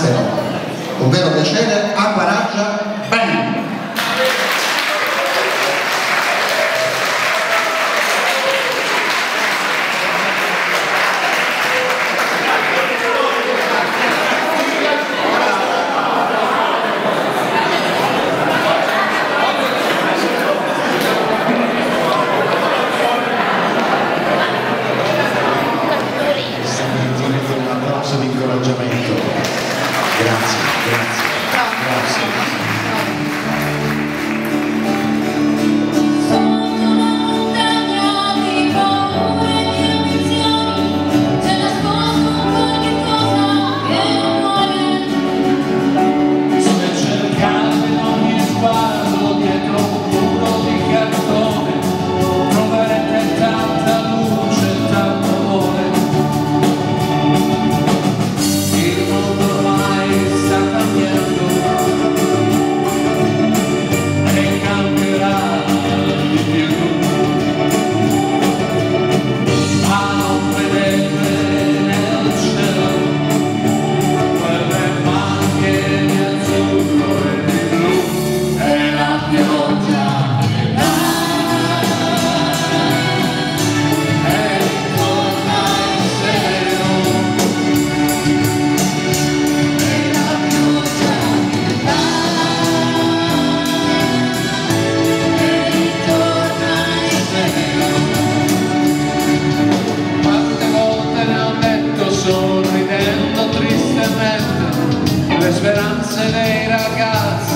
aspero, ovvero piacere, acqua raggia speranze dei ragazzi.